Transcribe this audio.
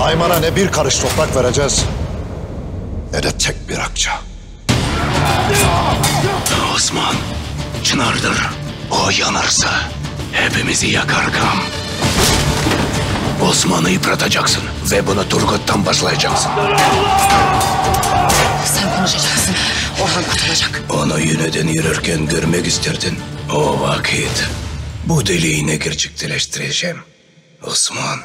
Nayman'a ne bir karış toprak vereceğiz ne de tek bir akça. Osman, Çınar'dır. O yanarsa hepimizi yakar gam. Osman'ı yıpratacaksın ve bunu Turgut'tan başlayacaksın. Sen konuşacaksın. Orhan kurtulacak. Onu yüneden yürürken görmek isterdin. O vakit bu deliği ne gerçekleştireceğim. Osman,